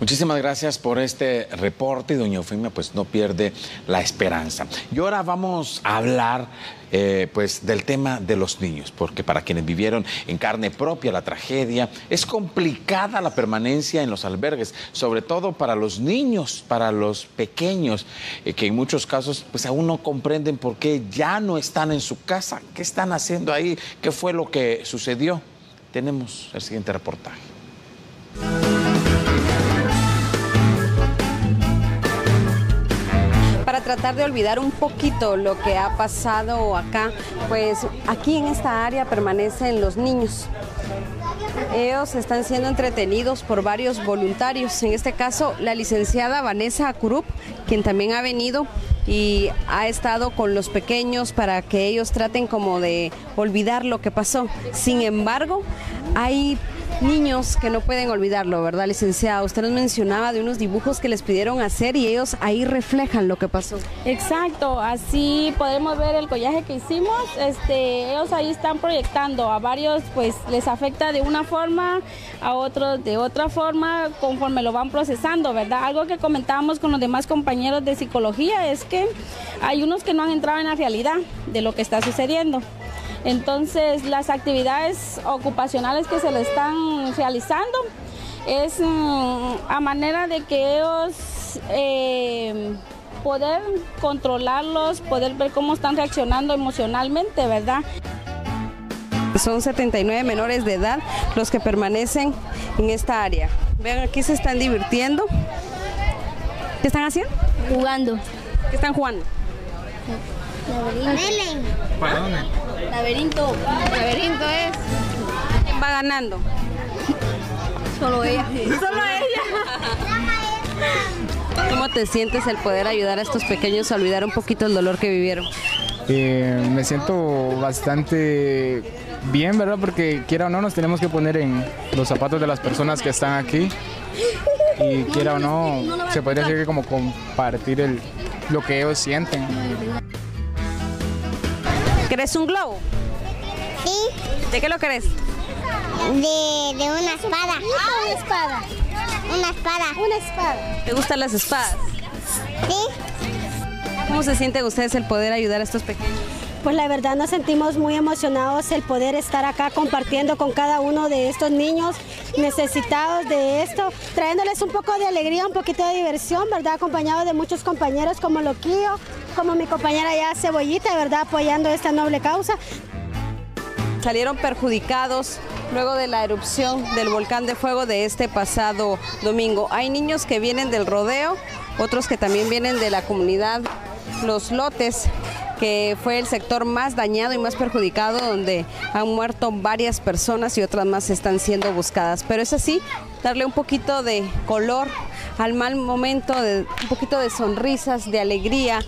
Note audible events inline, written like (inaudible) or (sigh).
Muchísimas gracias por este reporte y doña Eufemia pues no pierde la esperanza. Y ahora vamos a hablar eh, pues del tema de los niños, porque para quienes vivieron en carne propia la tragedia, es complicada la permanencia en los albergues, sobre todo para los niños, para los pequeños, eh, que en muchos casos pues aún no comprenden por qué ya no están en su casa, qué están haciendo ahí, qué fue lo que sucedió. Tenemos el siguiente reportaje. Tratar de olvidar un poquito lo que ha pasado acá, pues aquí en esta área permanecen los niños. Ellos están siendo entretenidos por varios voluntarios. En este caso, la licenciada Vanessa Acurup, quien también ha venido y ha estado con los pequeños para que ellos traten como de olvidar lo que pasó. Sin embargo, hay niños que no pueden olvidarlo, ¿verdad, licenciada? Usted nos mencionaba de unos dibujos que les pidieron hacer y ellos ahí reflejan lo que pasó. Exacto, así podemos ver el collaje que hicimos. Este, ellos ahí están proyectando a varios, pues les afecta de una forma, a otros de otra forma, conforme lo van procesando, ¿verdad? Algo que comentábamos con los demás compañeros de psicología es que hay unos que no han entrado en la realidad de lo que está sucediendo. Entonces, las actividades ocupacionales que se le están realizando es mm, a manera de que ellos eh, poder controlarlos, poder ver cómo están reaccionando emocionalmente, ¿verdad? Son 79 menores de edad los que permanecen en esta área. Vean, aquí se están divirtiendo. ¿Qué están haciendo? Jugando. ¿Qué están jugando? ¿Para dónde? Laberinto. Laberinto es. ¿Quién va ganando? Solo ella. (laughs) Solo ella. ¿Cómo te sientes el poder ayudar a estos pequeños a olvidar un poquito el dolor que vivieron? Eh, me siento bastante bien, ¿verdad? Porque quiera o no nos tenemos que poner en los zapatos de las personas que están aquí y quiera o no se podría decir que como compartir el, lo que ellos sienten. ¿Querés un globo? Sí. ¿De qué lo querés? De, de una espada. una espada. Una espada. Una espada. ¿Te gustan las espadas? Sí. ¿Cómo se sienten ustedes el poder ayudar a estos pequeños? Pues la verdad nos sentimos muy emocionados el poder estar acá compartiendo con cada uno de estos niños necesitados de esto, trayéndoles un poco de alegría, un poquito de diversión, ¿verdad? Acompañado de muchos compañeros como Loquillo, como mi compañera ya Cebollita, ¿verdad? Apoyando esta noble causa. Salieron perjudicados luego de la erupción del volcán de fuego de este pasado domingo. Hay niños que vienen del rodeo, otros que también vienen de la comunidad Los Lotes, que fue el sector más dañado y más perjudicado, donde han muerto varias personas y otras más están siendo buscadas. Pero es así, darle un poquito de color al mal momento, un poquito de sonrisas, de alegría.